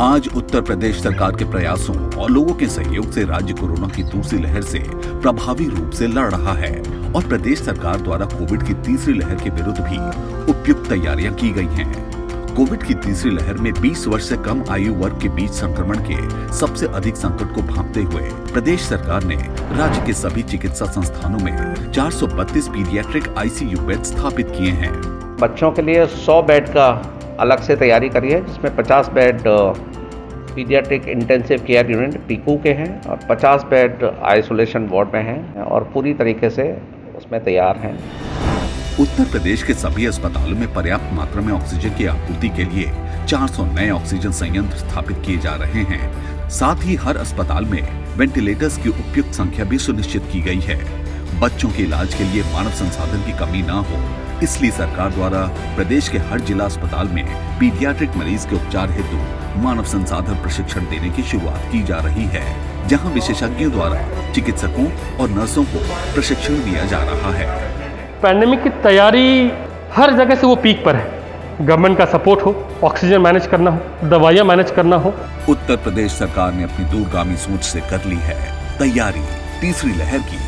आज उत्तर प्रदेश सरकार के प्रयासों और लोगों के सहयोग से राज्य कोरोना की दूसरी लहर से प्रभावी रूप से लड़ रहा है और प्रदेश सरकार द्वारा कोविड की तीसरी लहर के विरुद्ध भी उपयुक्त तैयारियाँ की गई हैं। कोविड की तीसरी लहर में 20 वर्ष से कम आयु वर्ग के बीच संक्रमण के सबसे अधिक संकट को भांपते हुए प्रदेश सरकार ने राज्य के सभी चिकित्सा संस्थानों में 432 पीडियाट्रिक आईसीयू बेड स्थापित किए हैं बच्चों के लिए 100 बेड का अलग से तैयारी करी है जिसमें 50 bed paediatric intensive care unit PICU के हैं और 50 बेड आइसोलेशन वार्ड में हैं और पूरी तरीके से उसमें तैयार हैं। उत्तर प्रदेश के सभी अस्पतालों में पर्याप्त मात्रा में ऑक्सीजन की आपूर्ति के लिए 400 नए ऑक्सीजन संयंत्र स्थापित किए जा रहे हैं। साथ ही हर अस्पताल में वेंटिलेटर्स की उपयुक्त संख्या भी सुनिश्चित की गई है। बच्चों के इलाज के लिए मानव संसाधन की कमी न हो इसलिए सरकार द्वारा प्रदेश के हर जिला अस्पताल में पीडियाट्रिक मरीज़ के उपचार हेतु मानव संसाधन प्रशिक्षण देने की शुरुआत की जा रही है जहाँ विशेषज्ञों द्वारा चिकित्सकों और नर्सों को प्रशिक्षण दिया जा रहा है। पैंडेमिक की तैयारी हर जगह से वो पीक पर है। गवर्नमेंट का सपोर्ट हो ऑक्सीजन मैनेज करना हो दवाइयाँ मैनेज करना हो। उत्तर प्रदेश सरकार ने अपनी दूरगामी सोच से कर ली है तैयारी तीसरी लहर की।